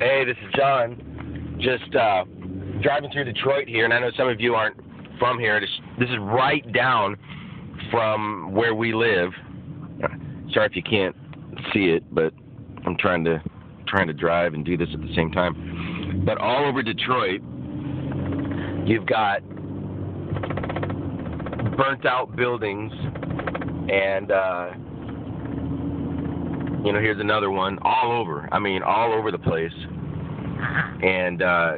Hey, this is John. Just uh, driving through Detroit here, and I know some of you aren't from here. This, is right down from where we live. Sorry if you can't see it, but I'm trying to trying to drive and do this at the same time. But all over Detroit, you've got burnt out buildings, and uh, you know here's another one all over. I mean, all over the place. And uh,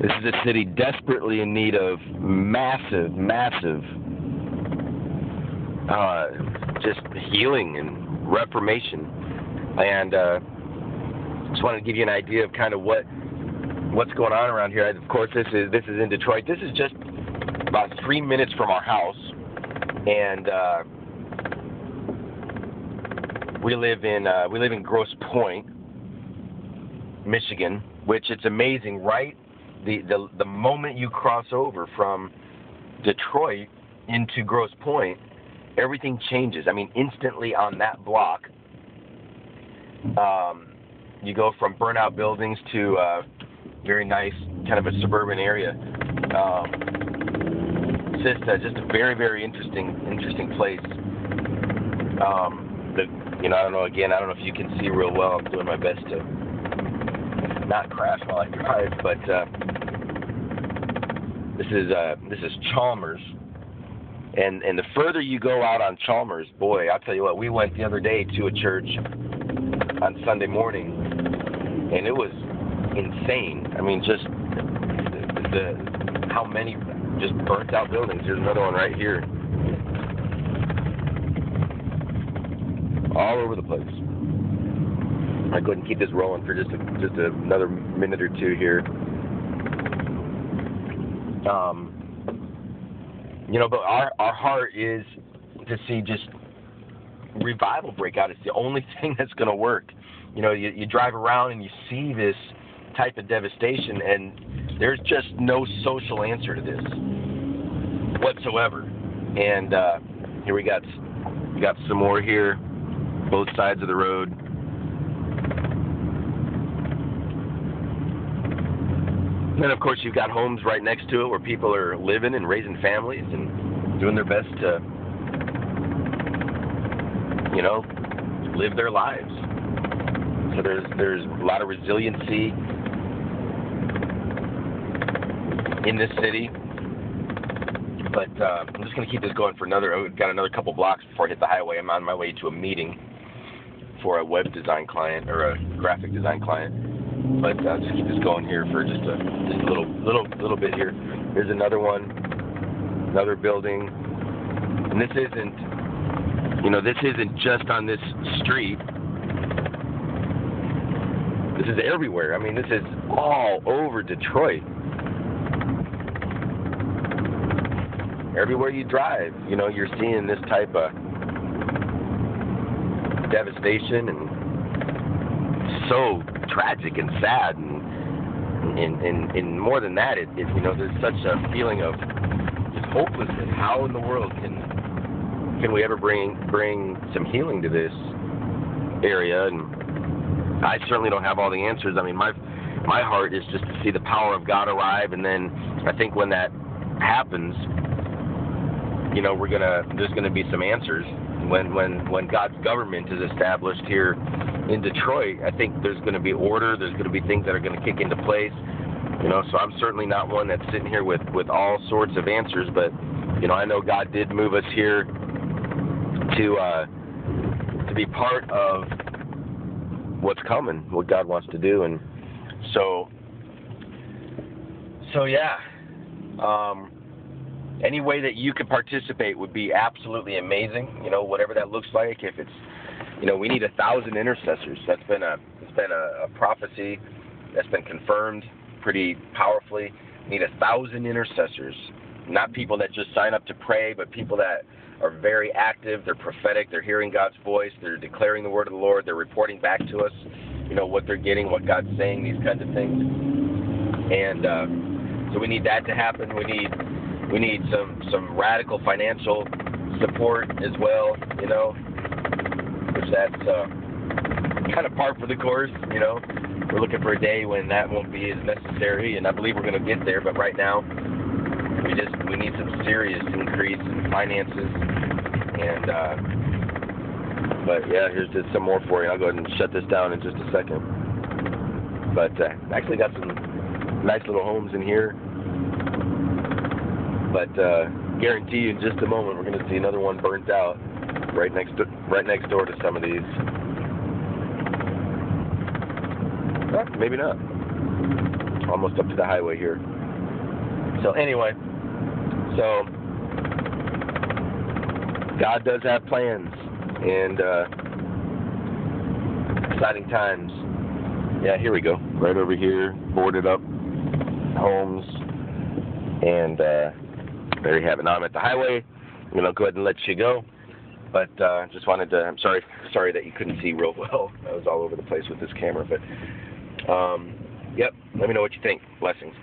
this is a city desperately in need of massive, massive, uh, just healing and reformation. And uh, just wanted to give you an idea of kind of what what's going on around here. Of course, this is this is in Detroit. This is just about three minutes from our house, and uh, we live in uh, we live in Grosse Pointe, Michigan, which it's amazing, right? The the the moment you cross over from Detroit into Grosse Pointe, everything changes. I mean, instantly on that block, um, you go from burnout buildings to uh, very nice kind of a suburban area. Um, just uh, just a very very interesting interesting place. Um, the you know I don't know again I don't know if you can see real well. I'm doing my best to not crash while I drive, but uh, this is uh, this is Chalmers. And and the further you go out on Chalmers, boy, I'll tell you what, we went the other day to a church on Sunday morning, and it was insane. I mean, just the, the how many just burnt out buildings. There's another one right here, all over the place. I and keep this rolling for just a, just another minute or two here. Um, you know, but our our heart is to see just revival break out. It's the only thing that's going to work. You know, you, you drive around and you see this type of devastation, and there's just no social answer to this whatsoever. And uh, here we got we got some more here, both sides of the road. And of course, you've got homes right next to it where people are living and raising families and doing their best to, you know, live their lives. So there's there's a lot of resiliency in this city. But uh, I'm just going to keep this going for another. I've got another couple blocks before I hit the highway. I'm on my way to a meeting for a web design client or a graphic design client. But uh, just keep this going here for just a just a little little little bit here. Here's another one, another building, and this isn't, you know, this isn't just on this street. This is everywhere. I mean, this is all over Detroit. Everywhere you drive, you know, you're seeing this type of devastation and so tragic and sad and and, and, and more than that, it, it you know there's such a feeling of just hopelessness. How in the world can can we ever bring bring some healing to this area? And I certainly don't have all the answers. I mean, my my heart is just to see the power of God arrive, and then I think when that happens, you know, we're gonna there's gonna be some answers when when when God's government is established here in Detroit, I think there's going to be order. There's going to be things that are going to kick into place. You know, so I'm certainly not one that's sitting here with with all sorts of answers, but you know, I know God did move us here to uh, to be part of what's coming, what God wants to do, and so so yeah. Um, any way that you could participate would be absolutely amazing. You know, whatever that looks like. If it's you know, we need a thousand intercessors. That's been a it's been a, a prophecy that's been confirmed pretty powerfully. We need a thousand intercessors, not people that just sign up to pray, but people that are very active. They're prophetic. They're hearing God's voice. They're declaring the word of the Lord. They're reporting back to us, you know, what they're getting, what God's saying, these kinds of things. And uh, so we need that to happen. We need we need some some radical financial support as well. You know, which that's uh, kind of par for the course. You know, we're looking for a day when that won't be as necessary, and I believe we're going to get there. But right now, we just we need some serious increase in finances, and uh, but yeah, here's just some more for you. I'll go ahead and shut this down in just a second. But uh, actually got some nice little homes in here. But uh, guarantee you, in just a moment, we're going to see another one burnt out right next to, right next door to some of these. Eh, maybe not. Almost up to the highway here. So anyway, so God does have plans, and uh, exciting times. Yeah, here we go. Right over here, boarded up homes, and uh, there you have it. Now I'm at the highway. I'm gonna go ahead and let you go. But uh, just wanted to. I'm sorry. Sorry that you couldn't see real well. I was all over the place with this camera. But um, yep. Let me know what you think. Blessings.